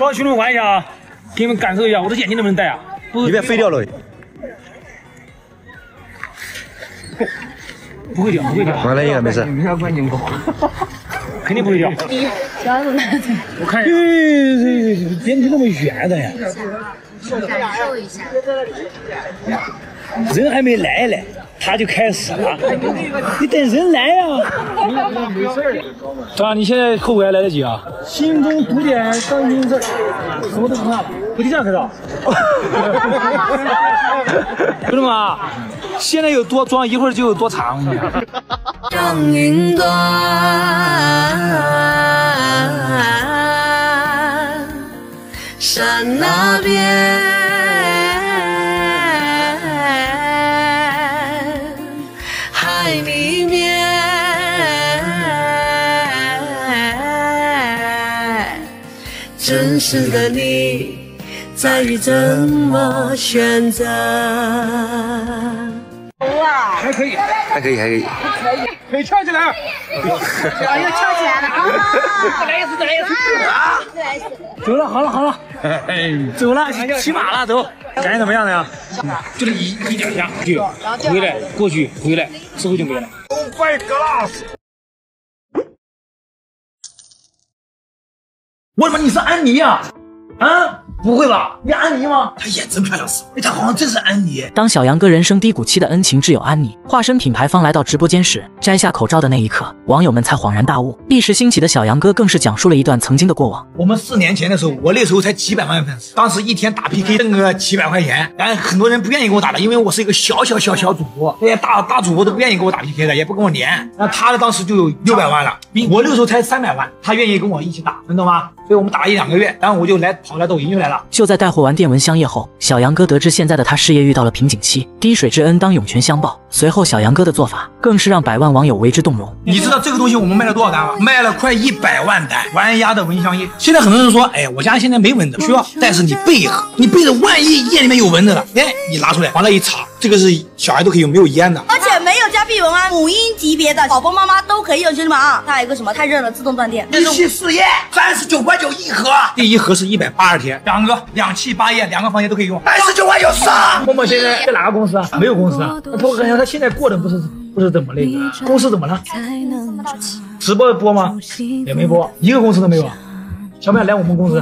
帮兄弟们玩一下啊，给你们感受一下我的眼睛能不能戴啊？你别飞掉了。不会掉，不会掉。完了，应该没事。没啥关系，肯定不会掉。小子。我看。这这这眼睛那么远的呀？感受一下。人还没来嘞，他就开始了。你等人来呀。没事。对吧，你现在后悔还来得及啊。心中堵点伤心事，什么都不怕了。不就这样开始？兄弟们啊，现在有多装，一会儿就有多长。让云端山那边。实的你，在于怎么选择。哇，还可以，还可以，还可以，可以，可以跳起来。又跳起来了啊！再来一次，再来一次啊！再来一次。走了，好了，好了，走了，骑马了，走。感觉怎么样呢？就这一一两下就回来，过去，回来，之后就没了。Oh my god！我他妈你是安妮呀？啊？不会吧？你安妮吗？她演真漂亮，死了。哎，她好像真是安妮。当小杨哥人生低谷期的恩情挚友安妮化身品牌方来到直播间时，摘下口罩的那一刻，网友们才恍然大悟。一时兴起的小杨哥更是讲述了一段曾经的过往。我们四年前的时候，我那时候才几百万粉丝，当时一天打 PK 挣个几百块钱，但很多人不愿意跟我打的，因为我是一个小小小小主播，那些大大主播都不愿意跟我打 PK 的，也不跟我连。那他当时就有 六百万了，我那时候才三百万，他愿意跟我一起打，能懂吗？所以我们打了一两个月，然后我就来跑来抖音就来了。就在带货完电蚊香液后，小杨哥得知现在的他事业遇到了瓶颈期，滴水之恩当涌泉相报。随后小杨哥的做法更是让百万网友为之动容。你知道这个东西我们卖了多少单吗？卖了快一百万单，完压的蚊香液。现在很多人说，哎，我家现在没蚊子，不需要。但是你备一盒，你备着万一夜里面有蚊子了，哎，你拿出来，完了，一查，这个是小孩都可以用，没有烟的。没有加避蚊胺，母婴级别的宝宝妈妈都可以用，兄弟们啊！它还有个什么？太热了，自动断电。一气四叶，三十九块九一盒，第一盒是一百八十天，两个两气八叶，两个房间都可以用，三十九块九上。默默现在在哪个公司啊？没有公司啊。那我感觉他现在过得不是不是怎么那个，公司怎么了？直播播吗？也没播，一个公司都没有。想不想来我们公司？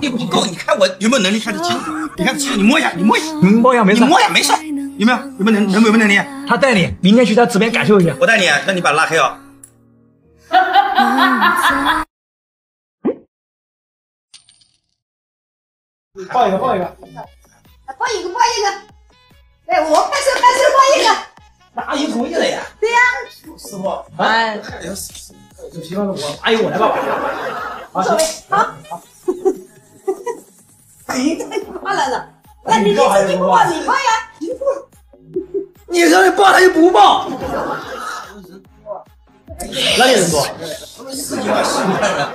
力不够，你看我有没有能力看得起？你看，你摸一下，你摸一下，你摸一下没事，你摸一下没事。有没有？有没有能？有没有能力？他带你，明天去他直播间感受一下。我带你，那你把他拉黑啊。抱一个，抱一个，抱一个，抱一个。哎，我拍手，拍手，抱一个。那阿姨同意了呀？对呀。师傅，哎，就希望我阿姨我来抱。无所谓，好。哎，太 快来了。那你你自己不抱，你抱呀。你让你抱他就不抱，哪里人多？十几万、十几万人，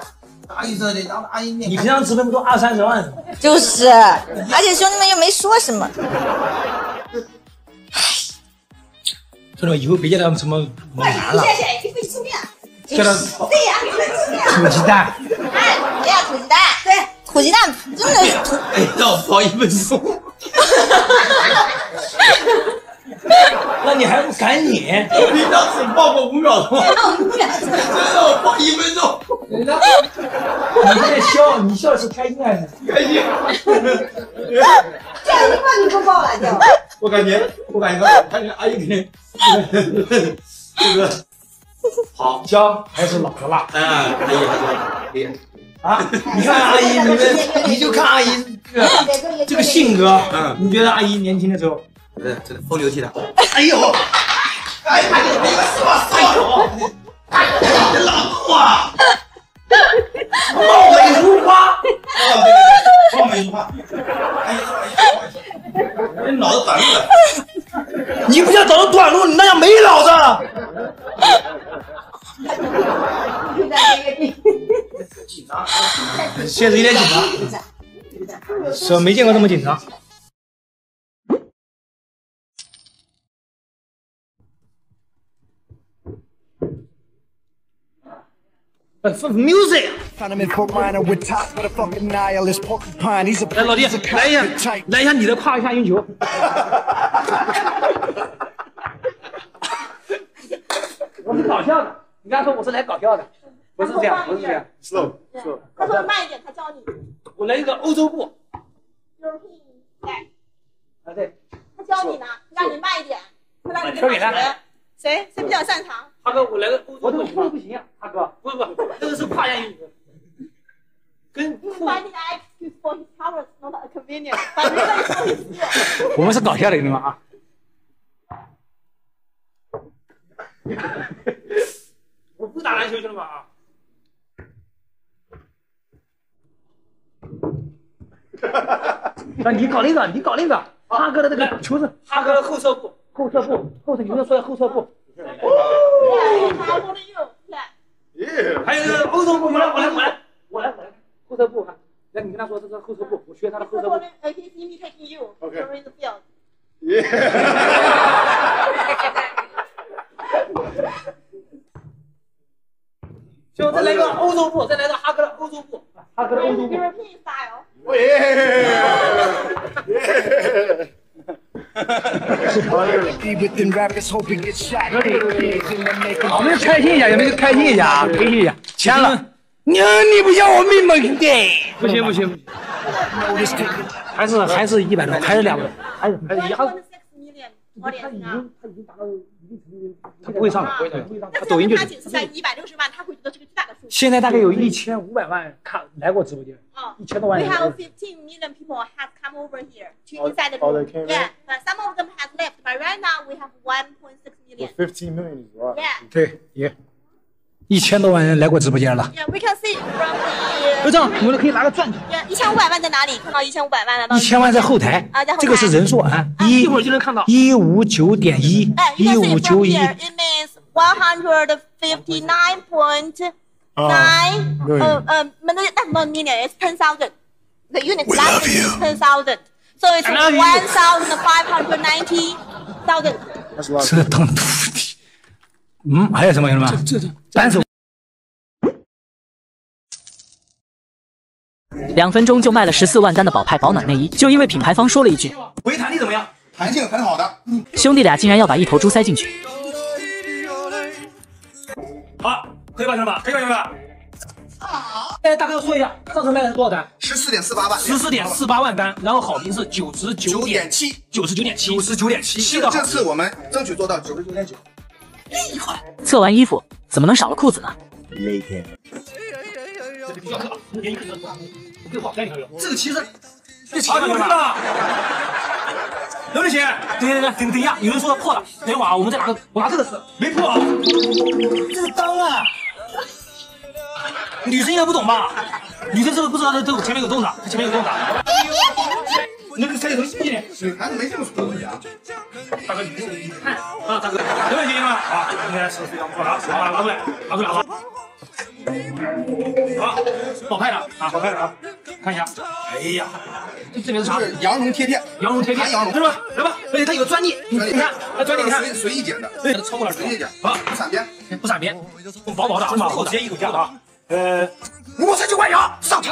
大意思的让阿姨你平常直播不都二三十万？就是，而且兄弟们又没说什么。兄弟们，以后别叫他什么猛男了。叫他对呀，土鸡蛋。哎，对呀，土鸡蛋。对，土鸡蛋真的是土。哎，让我抱一分钟。那你还不赶紧？你当时抱过五秒钟，真让我抱一分钟。你在笑，你笑是开心还是开心？这样一不抱了就。我感觉，我感觉，感觉阿姨肯定，这个好香还是老的辣？哎，阿姨还是阿姨啊？你看阿姨，你们你就看阿姨这个这个性格，嗯，你觉得阿姨年轻的时候？这这风流倜傥。哎呦！确实有点紧张。是没见过这么紧张。呃，music。Found him in Fort Minor with top with a fucking nihilist porcupine. He's a 来，老弟来一下 type.，来一下你的胯下运球。我是搞笑的，你刚才说我是来搞笑的，不是这样，不是这样。他说慢一点，他教你。我来一个欧洲步，European back，啊对，他教你呢，让你慢一点，他让你交给他跟他学。谁谁比较擅长？他哥，我来个欧洲步，我不行啊，大哥，不是不是，这个是胯下运球，跟 excuse for his cowards, not a fear. 我们是搞笑的，兄弟们啊！我不打篮球，兄弟们啊！那你搞那个，你搞那个，哈哥的那个球是哈哥的后撤步，后撤步，后撤，你们说的后撤步，Yeah, I follow you. Yeah. 还有那个欧洲步，我来，我来，我来，我来，我来，后撤步，来，你跟他说这是后撤步，我学他的后撤步。following, uh, he's imitating you. Okay. You're in the field. 就再来个欧洲步，再来个哈哥的欧洲步，哈哥的欧洲步。European style. Oh. 我们就开心一下，你们就开心一下，开心一下，签了。你你不要我命吧你！不行不行不行，还是还是一百多，还是两个，还是还是。他不会上了，不会上，不会上。他抖音就他解释下一百六十万，他会觉得是个巨大的数字。现在大概有一千五百万看来过直播间，哦一千多万 We 人。have fifteen million people have come over here to Oh, inside the oh, room. yeah, but some of them have left. But right now we have one point six million. Fifteen million is lot. Yeah, 对，也一千多万人来过直播间了。yeah, we can see from 就这样，我们可以拿个钻头。yeah 一千五百万在哪里？看到一千五百万了吗一千万在后台啊在后台这个是人数啊，一一会儿就能看到一五九点一，哎一五九一. It means 159.9 million. uh, uh, no, that's not million. It's 10,000. The unit last is 10,000. So it's love you. 1,590,000. That's a lot. 这当徒弟。嗯，还有什么兄弟们？这这单手。两分钟就卖了十四万单的宝派保暖内衣，就因为品牌方说了一句，回弹力怎么样？弹性很好的，兄弟俩竟然要把一头猪塞进去。好，可以吧，兄弟们？可以吧，兄弟们？好。哎，大哥说一下，上次卖的是多少单？十四点四八万，十四点四八万单，然后好评是九十九九点七，九十九点七，九十九点七。七的这次我们争取做到九十九点九。测完衣服怎么能少了裤子呢？这个其实这好兄弟们。刘立新，等等等等等一下，有人说破了，等一会儿啊，我们再拿个，我拿这个是没破啊，这是裆啊。女生应该不懂吧？女生是不是不知道这这前面有洞的，它前面有洞的。那个才有意义。水盘子没这么粗的啊！大哥，你你看啊，大哥，没问题吗？啊，应该是非常不错的，好，拿出来，拿出来啊。好，宝派的啊，宝派的啊，看一下。哎呀，这这名是啥？是羊绒贴片，羊绒贴片，羊绒是吧？来吧，而且它有个专利，你专利。看，它专利你看，随随意剪的，对，超过了随意剪，啊，不闪边。不闪边，薄薄的，是吗？直接一口价的啊。呃，五十九块九，上。车。